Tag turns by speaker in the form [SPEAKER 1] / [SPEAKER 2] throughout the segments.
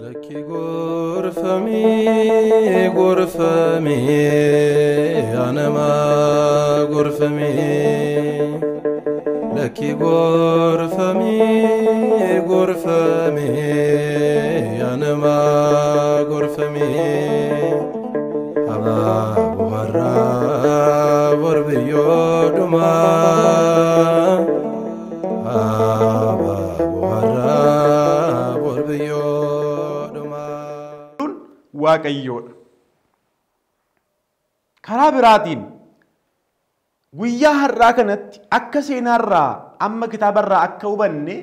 [SPEAKER 1] ለኪ ጎርፈሜ ጎርፈሜ አነማ ጎርፈሜ ለኪ ጎርፈሜ ጎርፈሜ አነማ ጎርፈሜ አባ ቦሃራ ቦርብዮ ዱማ
[SPEAKER 2] waaqayyoodha. Karaa biraatiin guyyaa har'aa kanatti akka seenaarraa amma kitaabarraa akka hubanne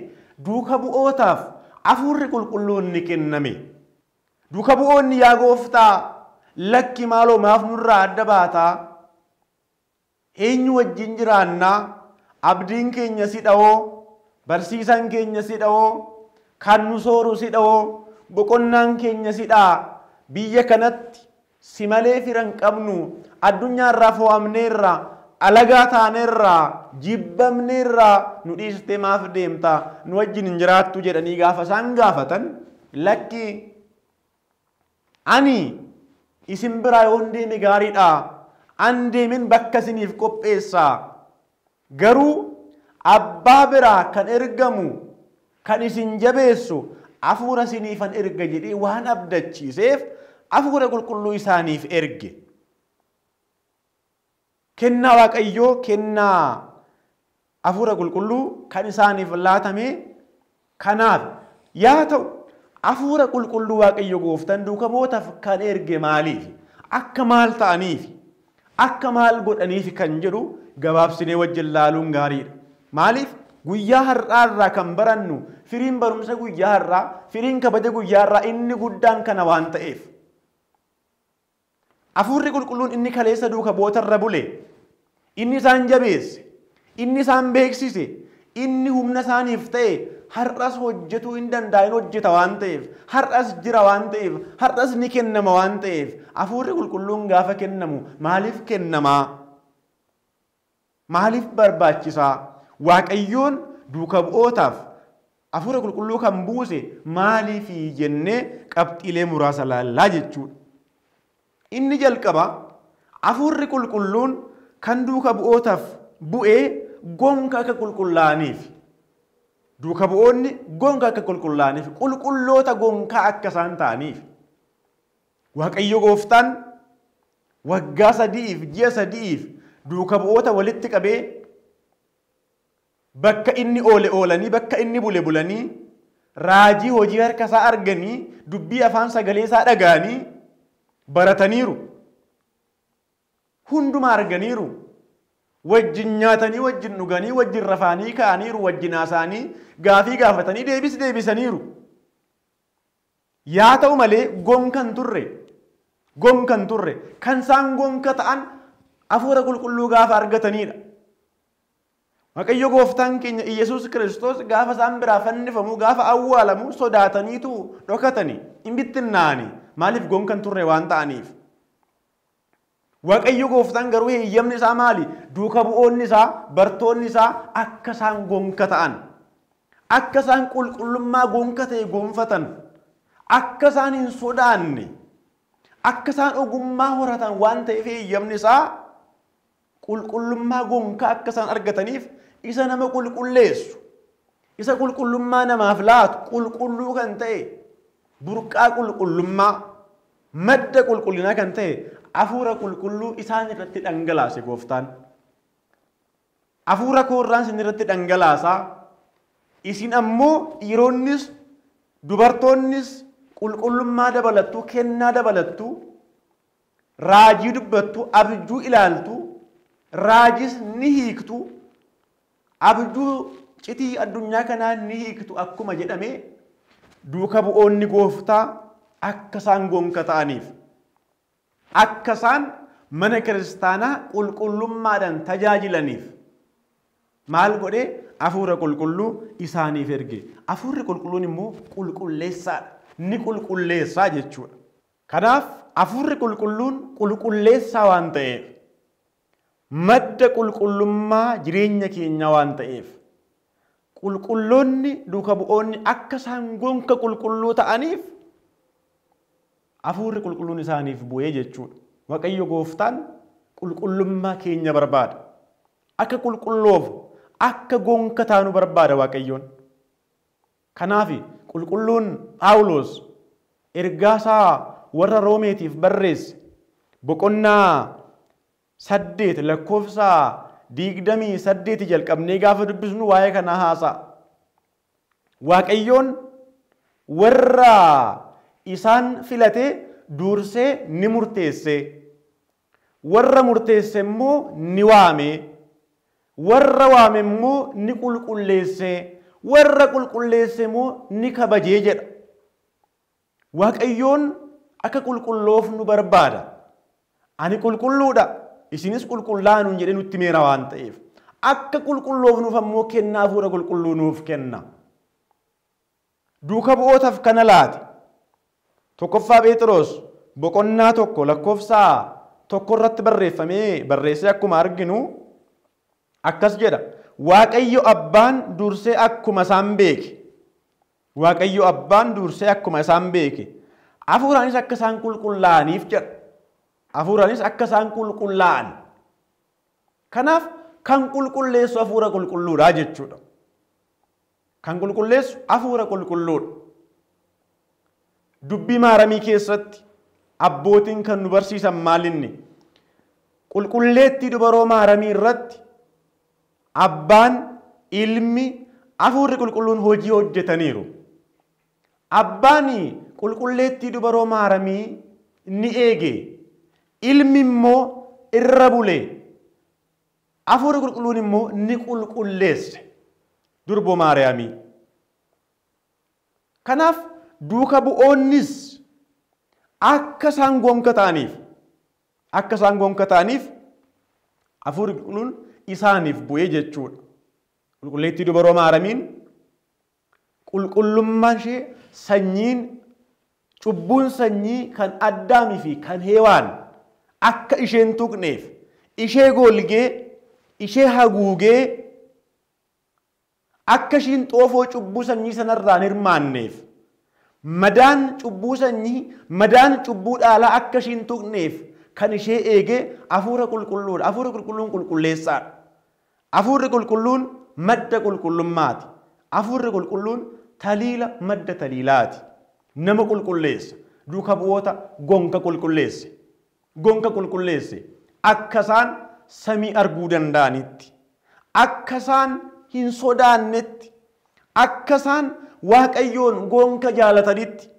[SPEAKER 2] duuka bu'ootaaf hafuurri qulqulluun ni kenname. Duuka bu'oonni yaa gooftaa lakki maaloo maaf nurraa adda baataa? Eenyu wajjin jiraannaa? Abdiin keenya si dha'oo? Barsiisaan keenya si dha'oo? Kan nu sooru si dha'oo? Boqonnaan keenya si dha'a? Biyya kanatti si malee fira hin qabnu addunyaarraa fo'amneerra alagaa taaneerra jibbamneerra nu dhiistee maaf deemta. Nu wajjin hin jiraattu jedhanii gaafa isaan gaafatan lakki ani isin biraa yoo hin deeme gaariidha an deemin bakka isiniif qopheessa. Garuu abbaa biraa kan ergamu kan isin jabeessu hafuura isiniifan erga jedhee waan abdachiiseef hafuura qulqulluu isaaniif erge. Kennaa Waaqayyoo kennaa hafuura qulqulluu kan isaaniif laatame kanaaf yaa ta'u hafuura qulqulluu Waaqayyo gooftan duuka bu'ootaaf kan erge maaliif akka maal ta'aniif akka maal godhaniif kan jedhu gabaabsinee wajjin laaluun gaariidha. Maaliif guyyaa har'aarraa kan barannu firiin barumsa guyyaa har'aa firiin kabaja guyyaa har'aa inni guddaan kana waan ta'eef. Hafuurri qulqulluun inni kaleessa duuka bu'ootarra bule inni isaan jabeesse inni isaan beeksise inni humna isaaniif ta'e har'as hojjetuu hin danda'in hojjeta waan ta'eef har'as jira waan ta'eef har'as ni kennama waan ta'eef hafuurri qulqulluun gaafa kennamu maaliif kennamaa maaliif barbaachisaa waaqayyoon duuka bu'ootaaf hafuura qulqulluu kan buuse maaliifi jennee qabxiilee muraasa laallaa jechuudha. Inni jalqaba hafuurri qulqulluun kan duuka bu'ootaaf bu'ee gonka akka qulqullaa'aniif. Duuka bu'oonni gonka akka qulqullaa'aniif qulqulloota gonkaa akka isaan ta'aniif. Waaqayyo gooftaan waggaa sadi'iif ji'a sadi'iif duuka bu'oota walitti qabee bakka inni oole oolanii bakka inni bule bulanii raajii hojii harka isaa arganii dubbii afaan sagalee isaa dhaga'anii barataniiru. Hundumaa arganiiru. Wajjin nyaatanii, wajjin dhuganii, wajjin rafaanii ka'aniiru, wajjin haasa'anii gaafii gaafatanii deebis deebisaniiru. Yaa ta'u malee gonkan turre. Gonkan turre. Kan isaan gonka ta'an hafuura qulqulluu gaafa argatanidha. Waaqayyo gooftaan keenya Iyyasuus Kiristoos gaafa isaan biraa fannifamu gaafa awwaalamu sodaataniitu dhokatanii hin bittinnaa'anii maaliif gonkan turre waan ta'aniif. Waaqayyo gooftaan garuu heeyyamni isaa maali? Duuka bu'oonni isaa bartoonni isaa akka isaan gonka ta'an akka isaan qulqullummaa gonka ta'e gonfatan akka isaan hin sodaanne akka isaan ogummaa horatan waan ta'eef heeyyamni isaa qulqullummaa gonkaa akka isaan argataniif isa nama qulqulleessu isa qulqullummaa namaaf laatu qulqulluu kan ta'e burqaa qulqullummaa madda qulqullinaa kan ta'e hafuura qulqulluu isaan irratti dhangalaase gooftaan. Hafuura koorraan isin irratti dhangalaasaa isin ammoo dhiironnis dubartoonnis qulqullummaa dabalattu kennaa dabalattu raajii dubbattu abjuu ilaaltu raajis ni hiiktu abjuu citii addunyaa kanaa ni hiiktu akkuma jedhame duuka bu'oonni gooftaa akka isaan gonka ta'aniif akka isaan mana kiristaanaa qulqullummaadhaan tajaajilaniif maal godhe hafuura qulqulluu isaaniif erge hafuurri qulqulluun immoo qulqulleessaadha ni qulqulleessaa jechuudha kanaaf hafuurri qulqulluun qulqulleessaa waan ta'eef madda qulqullummaa jireenya keenya waan ta'eef qulqulloonni duuka bu'oonni akka isaan gonka qulqulluu ta'aniif hafuurri qulqulluun isaaniif bu'ee jechuudha. Waaqayyo gooftaan qulqullummaa keenya barbaada. Akka qulqulloof akka gonka taanu barbaada Waaqayyoon. Kanaaf qulqulluun Phaawulos ergaasaa warra Roomeetiif barreesse boqonnaa saddeet lakkoofsa digdamii saddeeti jalqabnee gaafa dubbisnu waa'ee kanaa haasa'a. Waaqayyoon warra isaan filatee dursee ni murteesse. Warra murteesse immoo ni waame. Warra waame immoo ni qulqulleesse. Warra qulqulleesse immoo ni kabajee jedha. Waaqayyoon akka qulqulloofnu barbaada. Ani qulqulluudha. Isinis qulqullaa'aa jedhee nutti meera waan ta'eef. Akka qulqulloofnuuf ammoo kennaa hafuura qulqulluu nuuf kenna. Duuka bu'ootaaf kana laate. Tokkoffaa Phexros boqonnaa tokko lakkoofsa tokko irratti barreeffamee barreessee akkuma arginu akkas jedha. Waaqayyo abbaan dursee akkuma isaan beeke. Waaqayyo abbaan dursee akkuma isaan beeke. Hafuuraanis akka isaan qulqullaa'aniif jedha. Hafuuraanis akka isaan qulqullaa'an. Kanaaf kan qulqulleessu hafuura qulqulluudhaa jechuudha. Kan qulqulleessu hafuura qulqulluudha. Dubbii maaramii keessatti abbootiin kan nu barsiisan maalinni qulqulleettii dubaroo maaramii irratti abbaan ilmi hafuurri qulqulluun hojii hojjetaniiru. Abbaan qulqulleettii dubaroo maaramii ni eege. Ilmi immoo irra bule. Hafuurri qulqulluun immoo ni qulqulleesse. Durboo maariyaamii. Kanaaf duuka bu'oonnis akka isaan gonka ta'aniif akka isaan gonka ta'aniif hafuurri qulqulluun isaaniif bu'ee jechuudha. Qulqulleettii dubaroo maaramiin qulqullummaan ishee sanyiin cubbuun sanyii kan addaamii fi kan heewaan akka isheen tuqneef ishee golgee ishee haguugee akka ishiin xoofoo cubbuu sanyii sanarraan hirmaanneef madaan cubbuu sanyii madaan cubbuu dhaalaa akka ishiin tuqneef kan ishee eegee hafuura qulqulluudha. Hafuura qulqulluun qulqulleessaadha. Hafuurri qulqulluun madda qulqullummaati. Hafuurri qulqulluun taliila madda taliilaati. Nama qulqulleessa. Duuka bu'oota gonka qulqulleesse. Gonka qulqulleesse. Akka isaan samii arguu danda'anitti. Akka isaan hin sodaannetti. Akka isaan waaqayyoon gonka jaalatanitti.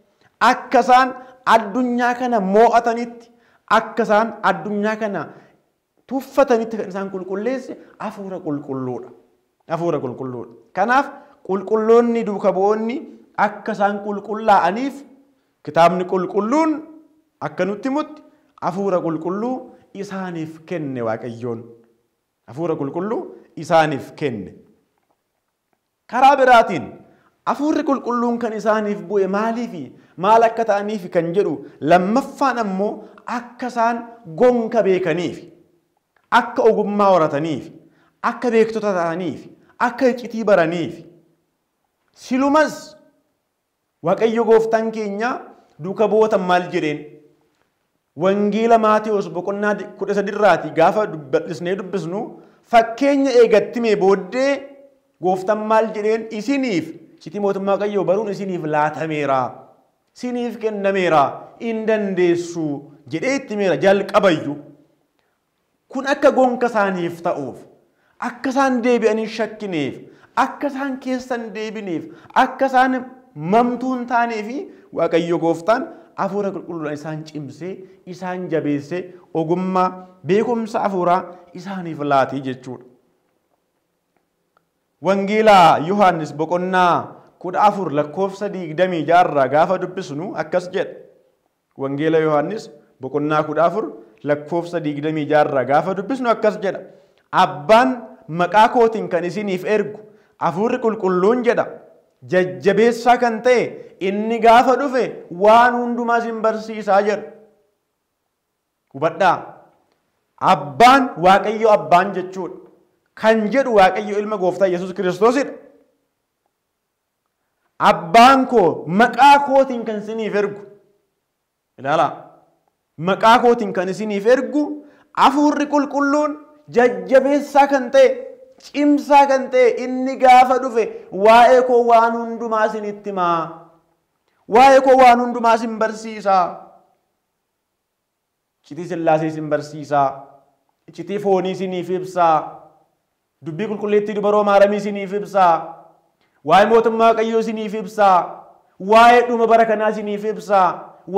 [SPEAKER 2] Akka isaan addunyaa kana moo'atanitti. Akka isaan addunyaa kana tuffatanitti kan isaan qulqulleesse hafuura qulqulluudha. Hafuura qulqulluudha. Kanaaf qulqulloonni duuka bu'oonni akka isaan qulqullaa'aniif kitaabni qulqulluun akka nutti himutti hafuura qulqulluu isaaniif kenne waaqayyoon. Hafuura qulqulluu isaaniif kenne. Karaa biraatiin hafuurri qulqulluun kan isaaniif bu'e maaliifi maal akka ta'aniif kan jedhu lammaffaan ammoo akka isaan gonka beekaniif akka ogummaa horataniif akka beektota ta'aniif akka iccitii baraniif silumas waaqayyo gooftaan keenya duuka bu'ootan maal jedheen wangeela maatiyoos boqonnaa kudha sadirraati gaafa bal'isnee dubbisnu fakkeenya eegatti mee booddee gooftaan maal jedheen isiniif iccitii mootummaa waaqayyoo baruun isiniif laatameera isiniif kennameera hin dandeessu jedhee itti meera jalqabayyu kun akka gonka isaaniif ta'uuf akka isaan deebi'anii shakkineef akka isaan keessan deebineef akka isaan mamtuu hin taaneefi waaqayyo gooftaan hafuura qulqulluudhaan isaan cimsee isaan jabeessee ogummaa beekumsa hafuuraa isaaniif laatee jechuudha. Wangeelaa Yohaannis boqonnaa kudha afur lakkoofsa digdamii jaarraa gaafa dubbisnu akkas jedha. Wangeela Yohaannis boqonnaa kudha afur lakkoofsa digdamii jaarraa gaafa dubbisnu akkas jedha. Abbaan maqaa kootiin kan isiniif ergu hafuurri qulqulluun jedha. Jajjabeessaa kan ta'e inni gaafa dhufe waan hundumaa isin barsiisaa jedha. Hubadhaa. Abbaan Waaqayyo abbaan jechuudha. Kan jedhu Waaqayyo ilma gooftaa Yesuus Kiristoosidha. Abbaan koo maqaa kootiin kan isiniif ergu. Ilaalaa maqaa kootiin kan isiniif ergu hafuurri qulqulluun jajjabeessaa kan ta'e cimsaa kan ta'e inni gaafa dhufe waa'ee koo waan hundumaa isinitti himaa waa'ee koo waan hundumaa isin barsiisaa? Iccitii sillaasee isin barsiisaa? Iccitii foonii isiniif ibsaa? Dubbii qulqulleettii dubaroo maaramii isiniif ibsaa? Waa'ee mootummaa waaqayyoo isiniif ibsaa? Waa'ee dhuma bara kanaa isiniif ibsaa?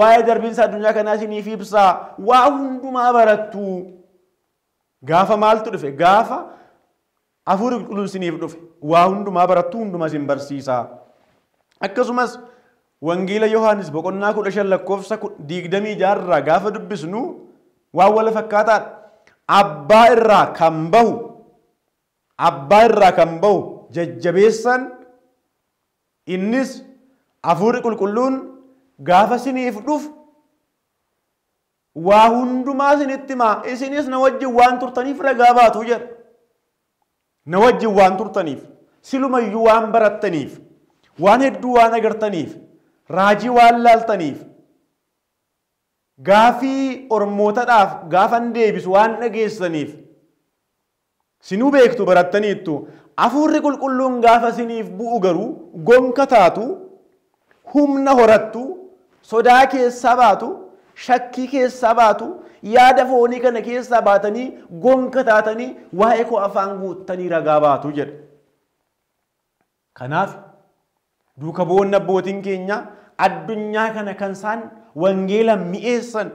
[SPEAKER 2] Waa'ee darbiinsa addunyaa kanaa isiniif ibsaa? Waa hundumaa barattu gaafa maaltu dhufe? Gaafa hafuurri qulqulluun isiniif dhufe waa hundumaa barattu hundumaa isin barsiisaa akkasumas wangeela yohaanis boqonnaa kudha shan lakkoofsa digdamii jaarraa gaafa dubbisnu waan wal fakkaataadha abbaa irraa kan bahu abbaa irraa kan bahu jajjabeessan innis hafuurri qulqulluun gaafa isiniif dhufu waa hundumaa isinitti himaa isinis na wajjin waan turtaniif ragaa baatu jedha na wajjin waan turtaniif silumayyuu waan barattaniif waan hedduu waan agartaniif raajii waan laaltaniif gaafii ormootadhaaf gaafan deebisu waan dhageessaniif sinuu beektu barattaniittu hafuurri qulqulluun gaafa isiniif bu'u garuu gonka taatu humna horattu sodaa keessaa baatu baatanii gonka taatanii waa'ee koo afaan guuttanii ragaa baatu jedha. Kanaaf duuka bu'oonni abbootiin keenya addunyaa kana kan isaan wangeela mi'eessan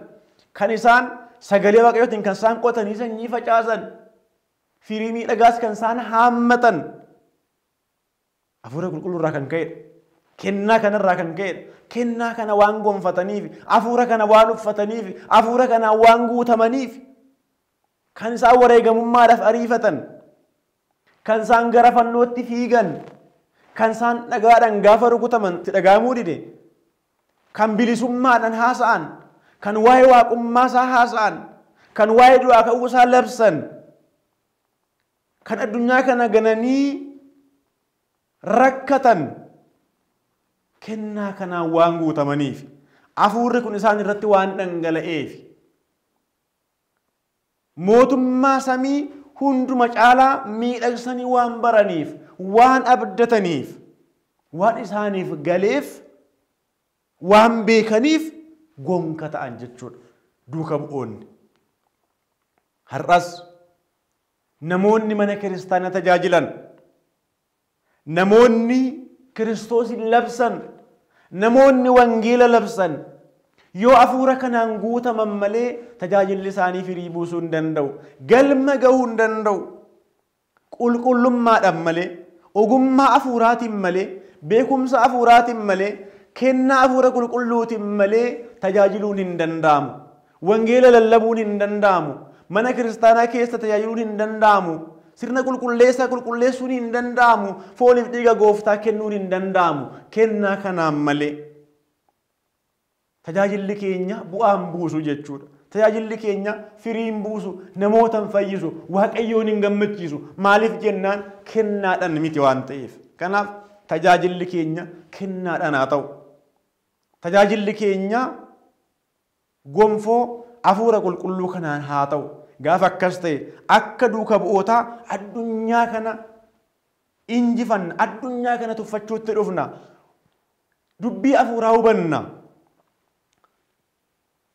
[SPEAKER 2] kan isaan sagalee waaqayyootiin kan isaan qotanii sanyii facaasan firii miidhagaas kan isaan haammatan hafuura qulqulluu irraa kan ka'edha. Kennaa kanarraa kan ka'edha. Kennaa kana waan gonfataniif, hafuura kana waan uffataniif, hafuura kana waan guutamaniif, kan isaan wareegamummaadhaaf ariifatan, kan isaan gara fannootti fiigan, kan isaan dhagaadhaan gaafa rukutaman itti dhagahamuu dide, kan bilisummaadhaan haasa'an, kan waa'ee waaqummaa isaa haasa'an, kan waa'ee du'aa ka'uu isaa labsan, kan addunyaa kana gananii rakkatan. Kennaa kanaan waan guutamaniif hafuurri kun isaan irratti waan dhangala'eef mootummaa samii hunduma caalaa miidhagsanii waan baraniif waan abdataniif waan isaaniif galeef waan beekaniif gonka ta'an jechuudha. Duuka bu'oonni. Har'as namoonni mana kiristaanaa tajaajilan namoonni kiristoosin labsan namoonni wangeela labsan yoo hafuura kanaan guutaman malee tajaajilli isaanii firii buusuu hin danda'u. Galma gahuu hin danda'u. Qulqullummaadhaan malee ogummaa hafuuraatiin malee beekumsa hafuuraatiin malee kennaa hafuura qulqulluutiin malee tajaajiluun hin danda'amu. Wangeela lallabuun hin danda'amu. Mana kiristaanaa keessa tajaajiluun hin danda'amu sirna qulqulleessaa qulqulleessuun hin danda'amu fooniif dhiiga gooftaa kennuun hin danda'amu kennaa kanaan malee tajaajilli keenya bu'aan buusu jechuudha tajaajilli keenya firiin buusu namoota hin fayyisu waaqayyoon hin gammachiisu maaliif jennaan kennaadhaan miti waan ta'eef kanaaf tajaajilli keenya kennaadhaan haa ta'u tajaajilli keenya gonfoo hafuura qulqulluu kanaan haa ta'u gaafa akkas ta'e akka duuka bu'ootaa addunyaa kana injifanna addunyaa kana tuffachuutti dhufna dubbii hafuuraa hubanna.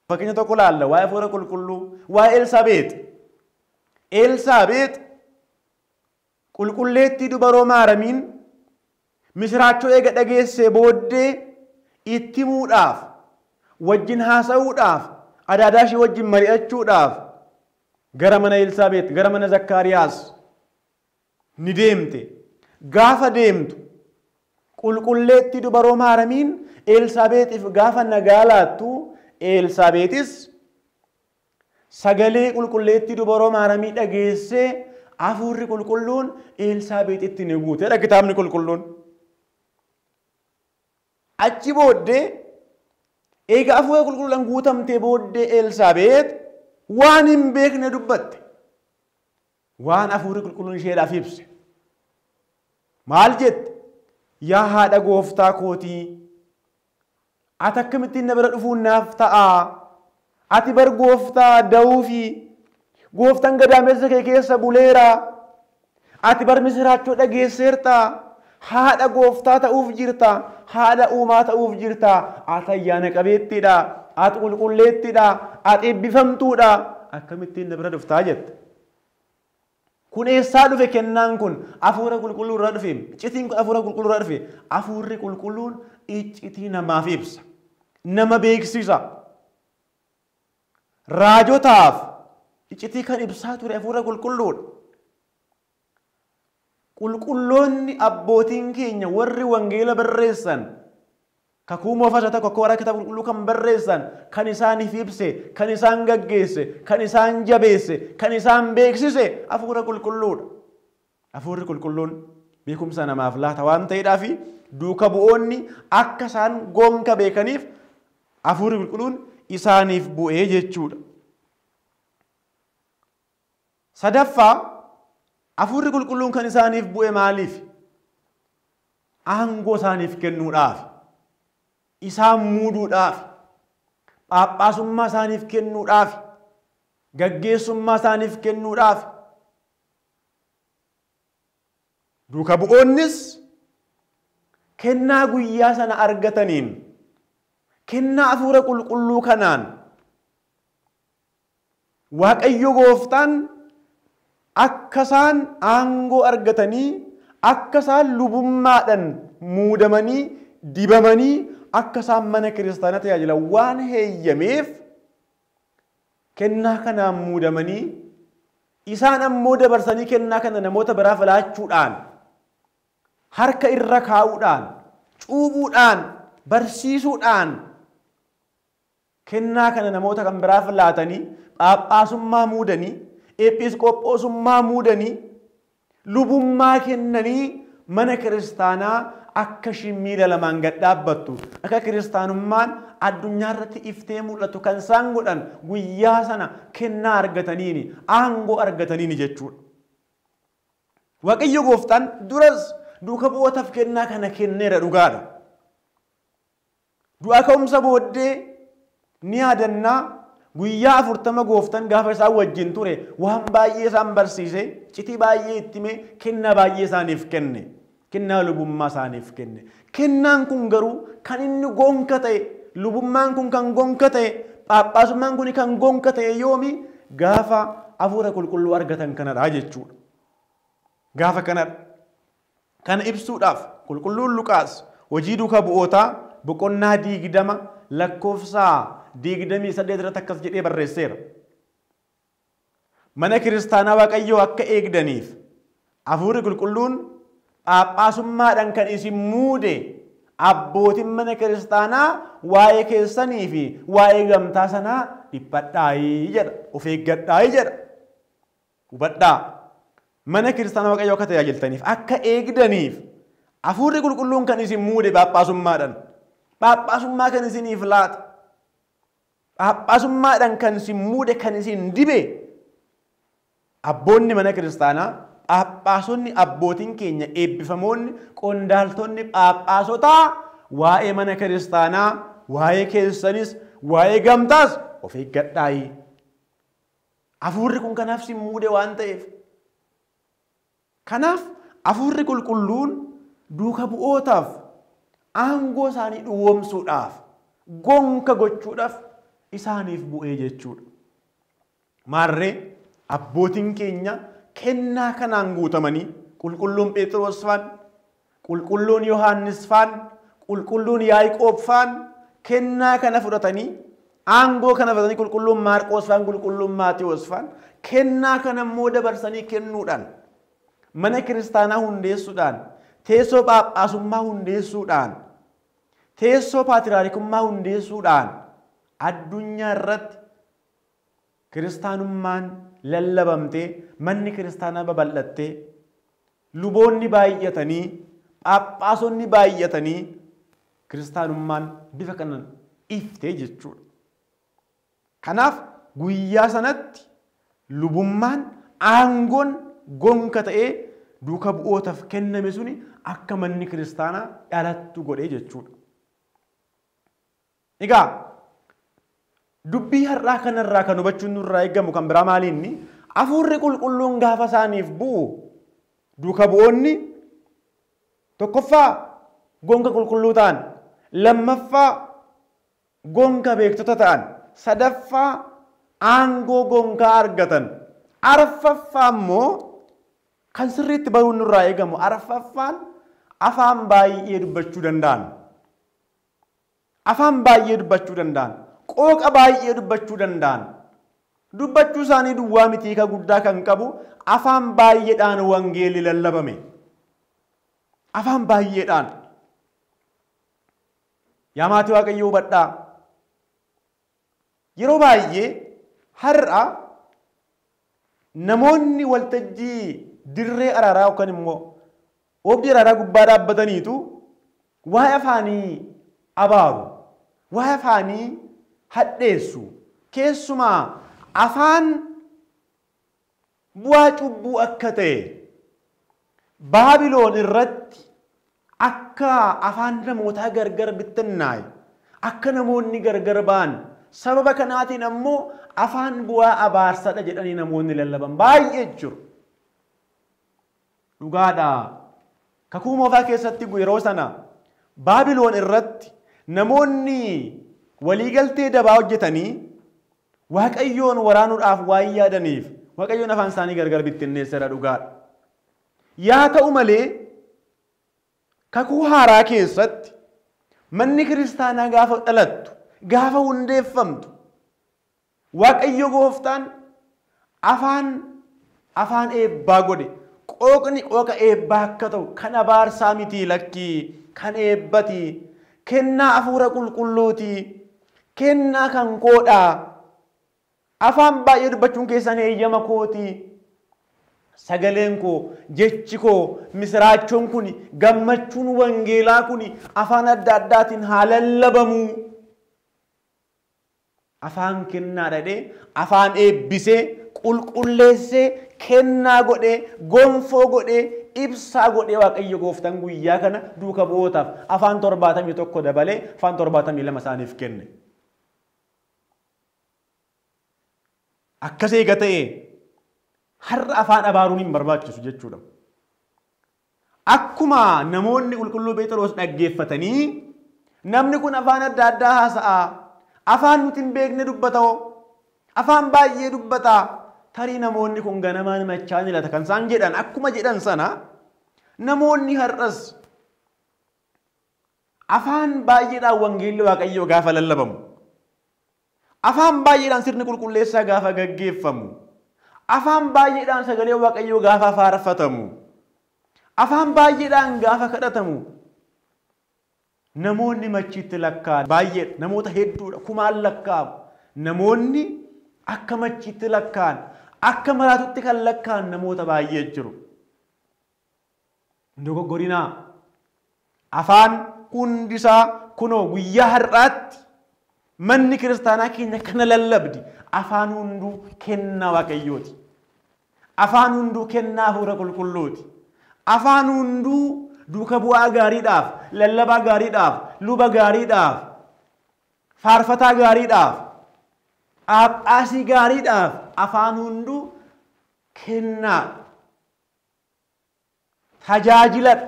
[SPEAKER 2] Fakkeenya tokko laalla waa'ee hafuura qulqulluu waa'ee Elsaabeet. Elsaabeet qulqulleettii dubaroo maaramiin misiraachoo eega dhageessee booddee itti himuudhaaf wajjin haasa'uudhaaf adaadaa ishee wajjin mari'achuudhaaf gara mana Elsaabeet gara mana Zakkaariyaas ni deemte. Gaafa deemtu qulqulleettii dubaroo maaramiin Elsaabeetiif gaafa nagaa laattu Elsaabeetis sagalee qulqulleettii dubaroo maaramii dhageessee hafuurri qulqulluun Elsaabeetitti ni guuteedha kitaabni qulqulluun. Achi booddee eega hafuura qulqulluudhaan guutamtee booddee Elsaabeet waan hin beekne dubbatte. Waan hafuurri qulqulluun isheedhaaf ibse. Maal jette? Yaa haadha gooftaa kootii ati akkamittiin na bira dhufuun naaf ta'a ati bar gooftaa da'uufi gooftaan gadaameessa kee keessa buleera ati bar misiraachoo dhageesseerta haadha gooftaa ta'uuf jirta haadha uumaa ta'uuf jirta ati ayyaana qabeettiidha ati qulqulleettiidha ati eebbifamtuudha akkamittiin na bira dhuftaa jette kun eessaa dhufe kennaan kun hafuura qulqulluu irraa dhufe iccitiin kun hafuura qulqulluu irraa dhufe hafuurri qulqulluun iccitii namaaf ibsa nama beeksisa raajotaaf iccitii kan ibsaa ture hafuura qulqulluudha qulqulloonni abbootiin keenya warri wangeela barreessan kakuu moofasa tokko akka warra kitaaba qulqulluu kan barreessan kan isaaniif ibse kan isaan gaggeesse kan isaan jabeesse kan isaan beeksise hafuura qulqulluudha hafuurri qulqulluun beekumsa namaaf laata waan ta'eedhaaf duuka bu'oonni akka isaan gonka beekaniif hafuurri qulqulluun isaaniif bu'ee jechuudha sadaffaa hafuurri qulqulluun kan isaaniif bu'e maaliif aangoo isaaniif kennuudhaaf isaan muuduudhaaf phaaphaasummaa isaaniif kennuudhaaf gaggeessummaa isaaniif kennuudhaaf. Duuka bu'oonnis kennaa guyyaa sana argataniin kennaa hafuura qulqulluu kanaan waaqayyo gooftaan akka isaan aangoo argatanii akka isaan lubummaadhaan muudamanii dibamanii akka isaan mana kiristaanaa tajaajilan waan heeyyameef kennaa kanaan muudamanii isaan ammoo dabarsanii kennaa kana namoota biraaf laachuudhaan harka irra kaa'uudhaan cuubuudhaan barsiisuudhaan kennaa kana namoota kan biraaf laatanii phaaphaasummaa muudanii eጲsqophoosummaa muudanii lubummaa kennanii mana kiristaanaa akka shimmiila lamaan gad dhaabbattu akka kiristaanummaan addunyaa irratti iftee mul'atu kan isaan godhan guyyaa sana kennaa argataniini aangoo argataniini jechuudha. Waaqayyo gooftaan duras duuka bu'ootaaf kennaa kana kenneera dhugaadha. Du'a ka'umsa booddee ni yaadannaa guyyaa afurtama gooftan gaafa isaan wajjin ture waan baay'ee isaan barsiise citii baay'ee itti himee kennaa baay'ee isaaniif kenne kennaa lubummaa isaaniif kenne. Kennaan kun garuu kan inni gonka ta'e lubummaan kun kan gonka ta'e phaaphaasummaan kun kan gonka ta'e yoomi gaafa hafuura qulqulluu argatan kanadha jechuudha. Gaafa kanadha. Kana ibsuudhaaf qulqulluun luqaas hojii duuka bu'ootaa boqonnaa diigdama lakkoofsaa diigdamii saddeet irratti akkas jedhee barreesseera. Mana kiristaanaa Waaqayyoo akka eegdaniif hafuurri qulqulluun phaaphaasummaadhaan kan isin muude abbootiin mana kiristaanaa waa'ee keessanii fi waa'ee gamtaa sanaa dhiphadhaayii jedha of eeggadhaayii jedha. Hubadhaa. Mana kiristaanaa Waaqayyoo akka tajaajiltaniif akka eegdaniif hafuurri qulqulluun kan isin muude phaaphaasummaadhaan phaaphaasummaa kan isiniif laata? Phaaphaasummaadhaan kan isin muude kan isin dibe? Abboonni mana kiristaanaa Phaaphaasonni abbootiin keenya eebbifamoonni qondaaltonni phaaphaasotaa waa'ee mana kiristaanaa waa'ee keessanis waa'ee gamtaas of eeggadhaayi. Hafuurri kun kanaaf si muude waan ta'eef. Kanaaf hafuurri qulqulluun duuka bu'ootaaf aangoo isaanii dhuwoomsuudhaaf gonka gochuudhaaf isaaniif bu'ee jechuudha. Maarree abbootiin keenya kennaa kanaan guutamanii qulqulluun Phexros faan, qulqulluun Yohaannis faan, qulqulluun Yaaqoob faan kennaa kana fudhatanii aangoo kana fudhatanii qulqulluun Maarqoos faan, qulqulluun Maatiyos faan kennaa kana immoo dabarsanii kennuudhaan mana kiristaanaa hundeessuudhaan teessoo phaaphaasummaa hundeessuudhaan teessoo paatiraarikummaa hundeessuudhaan addunyaa irratti kiristaanummaan lallabamtee manni kiristaanaa babal'attee luboonni baay'atanii phaaphaasonni baay'atanii kiristaanummaan bifa kanaan iftee jechuudha. Kanaaf guyyaa sanatti lubummaan aangoon gonka ta'ee duuka bu'ootaaf kenname suni akka manni kiristaanaa dhalattu godhee jechuudha. Egaa dubbii har'aa kanarraa kan hubachuun nurraa eegamu kan biraa maaliinni hafuurri qulqulluun gaafa isaaniif bu'u duuka bu'oonni tokkoffaa gonga qulqulluu ta'an lammaffaa gonga beektota ta'an sadaffaa aangoo gongaa argatan arfaffaa immoo kan sirriitti baruun nurraa eegamu arfaffaan afaan baay'ee dubbachuu danda'an afaan baay'ee dubbachuu danda'an qooqa baay'ee dubbachuu danda'an. Dubbachuu isaanii duwwaa mitii ka guddaa kan qabu afaan baay'eedhaan wangeelli lallabame. Afaan baay'eedhaan. Yaa maatii waaqayyoo hubadhaa. Yeroo baay'ee har'a namoonni waltajjii dirree araaraa yookaan immoo oobdii araaraa gubbaa dhaabbataniitu waa'ee afaanii abaaru. Waa'ee afaanii hadheessu keessumaa afaan bu'aa cubbuu akka ta'e baabiloon irratti akka afaan namootaa gargar bittinnaa'e akka namoonni gargar ba'an sababa kanaatiin ammoo afaan bu'aa abaarsadha jedhanii namoonni lallaban baay'ee jiru. Dhugaadha. Kakuu moofaa keessatti yeroo sana baabiloon irratti namoonni waliigaltee dabaa hojjetanii waaqayyoon waraanuudhaaf waan yaadaniif waaqayyoon afaan isaanii gargar bittinneessedha dhugaadha. Yaa ta'u malee kakuu haaraa keessatti manni kiristaanaa gaafa dhalattu gaafa hundeeffamtu waaqayyo gooftaan afaan afaan eebbaa godhe qooqni qooqa eebbaa akka ta'u kan abaarsaa mitii lakkii kan eebbati kennaa hafuura qulqulluuti kennaa kan koodhaa afaan baay'ee dubbachuun keessan eeyyama kooti. Sagaleen koo jechi koo misiraachoon kun gammachuun wangeelaa kun afaan adda addaatiin haa lallabamu. Afaan kennaa dhadhee afaan eebbisee qulqulleessee kennaa godhee gonfoo godhee ibsaa godhee waaqayyo gooftaan guyyaa kana duuka bu'ootaaf afaan torbaatamii tokko dabalee afaan torbaatamii lama isaaniif kenne. Akkas eega ta'e har'a afaan abaaruun hin barbaachisu jechuudha. Akkuma namoonni qulqulluu Phexros dhaggeeffatanii namni kun afaan adda addaa haasa'a. Afaan nuti hin beekne dubbata afaan baay'ee dubbata. Tarii namoonni kun ganamaan machaa ni lata kan isaan jedhan akkuma jedhan sana namoonni har'as afaan baay'eedhaan wangeelli waaqayyoo gaafa lallabamu. Afaan baay'eedhaan sirni qulqulleessaa gaafa gaggeeffamu. Afaan baay'eedhaan sagalee waaqayyoo gaafa faarfatamu. Afaan baay'eedhaan gaafa kadhatamu. Namoonni machiitti lakkaa'an baay'ee namoota hedduudha kumaan lakkaa'amu. Namoonni akka machiitti lakkaa'an akka maraatutti kan lakkaa'an namoota baay'ee jiru. Dogoggorinaa afaan hundisaa kunoo guyyaa har'aatti manni kiristaanaa keenya kana lallabdi afaan hunduu kennaa waaqayyooti. Afaan hunduu kennaa hafuura qulqulluuti. Afaan hunduu duuka bu'aa gaariidhaaf, lallabaa gaariidhaaf, luba gaariidhaaf, faarfataa gaariidhaaf, Dhaaphaasii gaariidhaaf afaan hunduu kennaa tajaajiladha.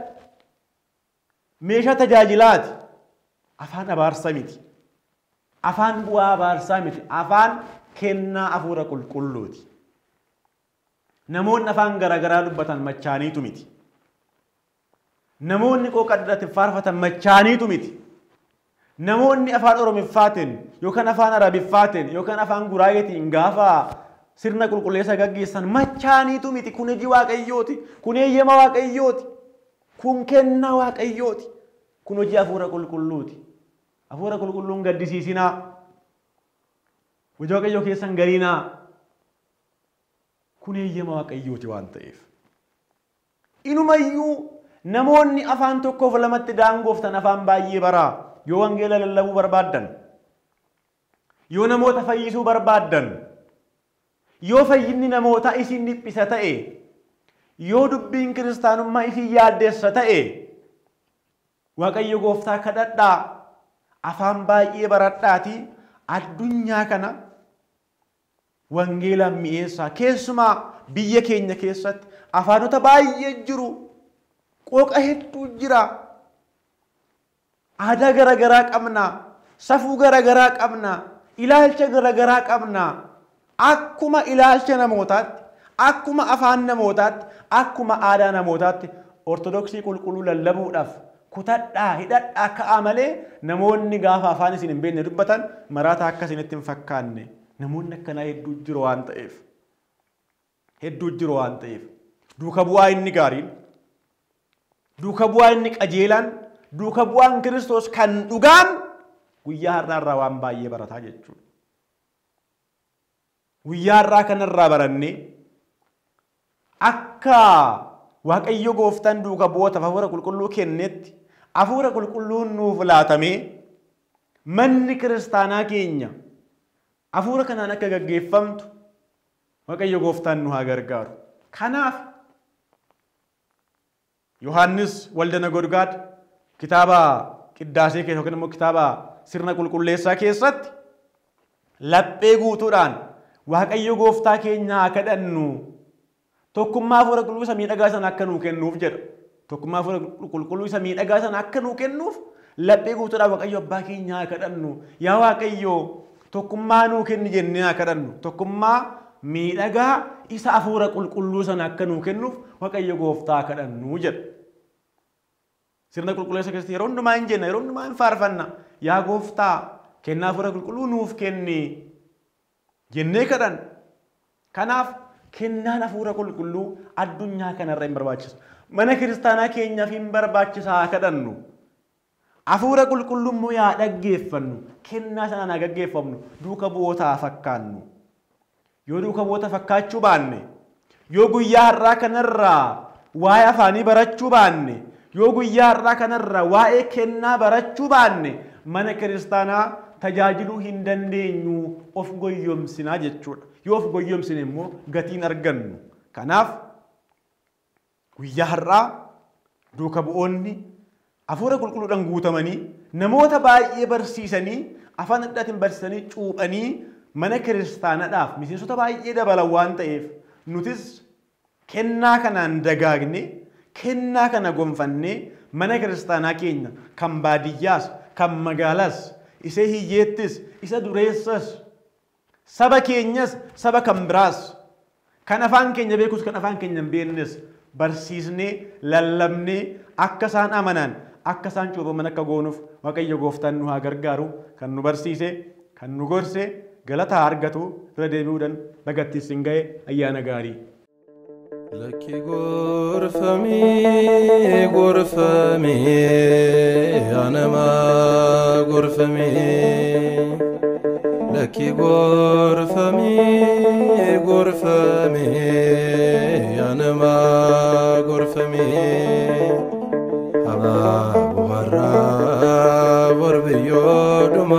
[SPEAKER 2] Meeshaa tajaajilaati. Afaan abaarsaa miti. Afaan bu'aa abaarsaa miti. Afaan kennaa hafuura qulqulluuti. Namoonni afaan garaagaraa dubbatan machaaniitu miti. Namoonni qooqa adda faarfatan machaaniitu miti. Namoonni afaan Oromiffaatiin yookaan afaan Arabiffaatiin yookaan afaan Guraayetiin gaafa sirna qulqulleessa gaggeessan machaaniitu miti kun hojii waaqayyooti kun eeyyama waaqayyooti kun kennaa waaqayyooti kun hojii hafuura qulqulluuti hafuura qulqulluun gaddisiisinaa hojii waaqayyoo keessan galiinaa kun eeyyama waaqayyooti waan ta'eef inumayyuu namoonni afaan tokkoof lamatti daangooftan afaan baay'ee baraa yoo wangeela lallabuu barbaaddan yoo namoota fayyisuu barbaaddan yoo fayyinni namootaa isin dhiphisa ta'e yoo dubbiin kiristaanummaa isin yaaddeessa ta'e waaqayyo gooftaa kadhadhaa afaan baay'ee baradhaatii addunyaa kana wangeelaan mi'eessaa. Keessumaa biyya keenya keessatti afaanota baay'ee jiru qooqa hedduu jira. Aadaa garagaraa qabna safuu garagaraa qabna ilaalcha garagaraa qabna. Akkuma ilaalcha namootaatti akkuma afaan namootaatti akkuma aadaa namootaatti ortodoksii qulqulluu lallabuudhaaf kutadhaa hidhadhaa ka'aa malee namoonni gaafa afaan isin hin beekne dubbatan maraata akka isinitti hin fakkaanne namoonni akkanaa hedduu jiru waan ta'eef hedduu jiru waan ta'eef duuka bu'aa inni gaariin duuka bu'aa inni qajeelaan duuka bu'aan kiristoos kan dhugaan guyyaa har'aa irraa waan baay'ee barataa jechuudha. Guyyaa har'aa kanarraa barannee akka Waaqayyo gooftaan duuka bu'ootaaf hafuura qulqulluu kennetti hafuura qulqulluun nuuf laatamee manni kiristaanaa keenya hafuura kanaan akka gaggeeffamtu Waaqayyo gooftaan nu haa gargaaru. Kanaaf Yohaannis Waldana Godgaad kitaaba qiddaasee keessa yookiin immoo kitaaba sirna qulqulleessaa keessatti laphee guutuudhaan Waaqayyo gooftaa keenyaa haa kadhannu tokkummaa hafuura qulqulluu isa miidhagaa sana akka nuu kennuuf jedha. Tokkummaa hafuura qulqulluu isa miidhagaa sana akka nuu kennuuf laphee guutuudhaan Waaqayyo abbaa keenyaa kadhannu. Yaa Waaqayyo tokkummaa nuu kenni jennee haa kadhannu. Tokkummaa miidhagaa isa hafuura qulqulluu sana akka nuu kennuuf Waaqayyo gooftaa kadhannu jedha. Sirna qulqulleessa keessatti yeroo hundumaa hin jenna yeroo hundumaa hin faarfanna. Yaa gooftaa kennaa hafuura qulqulluu nuuf kenni jennee kadhanna. Kanaaf kennaan hafuura qulqulluu addunyaa kanarra hin barbaachisu. Mana kiristaanaa keenyaaf hin barbaachisaa kadhannu. Hafuura qulqulluu immoo yaa dhaggeeffannu. Kennaa sanaan haa gaggeeffamnu. Duuka bu'oota haa fakkaannu. Yoo duuka bu'oota fakkaachuu baanne, yoo guyyaa har'aa kanarraa waa'ee afaanii barachuu baanne, yoo guyyaa har'aa kanarraa waa'ee kennaa barachuu baanne, mana kiristaanaa tajaajiluu hin dandeenyu of goyyomsinaa jechuudha. Yoo of goyyomsine immoo gatiin argannu. Kanaaf guyyaa har'aa duuka bu'oonni hafuura qulqulluudhaan guutamanii namoota baay'ee barsiisanii afaan addaatiin barsiisanii cuuphanii mana kiristaanaadhaaf miseensota baay'ee dabalan waan ta'eef nutis kennaa kanaan dagaagne kennaa kana gonfannee mana kiristaanaa keenya kan baadiyyaas kan magaalaas isa hiyyeettis isa dureessas saba keenyas saba kan biraas kan afaan keenya beekus kan afaan keenya hin beeknes barsiisnee lallabnee akka isaan amanan akka isaan cuuphaman akka goonuuf waaqayyo gooftaan nu haa gargaaru kan nu barsiise kan nu gorse galata haa argatu irra deebi'uudhaan bagattiis hin ga'e ayyaana gaarii.
[SPEAKER 1] Lakki gorfamee gorfamee anamaa gorfamee ለኪ ጎርፈሜ ጎርፈሜ ያነማ ጎርፈሜ አባ ቦሃራ ወርብዮ ዱማ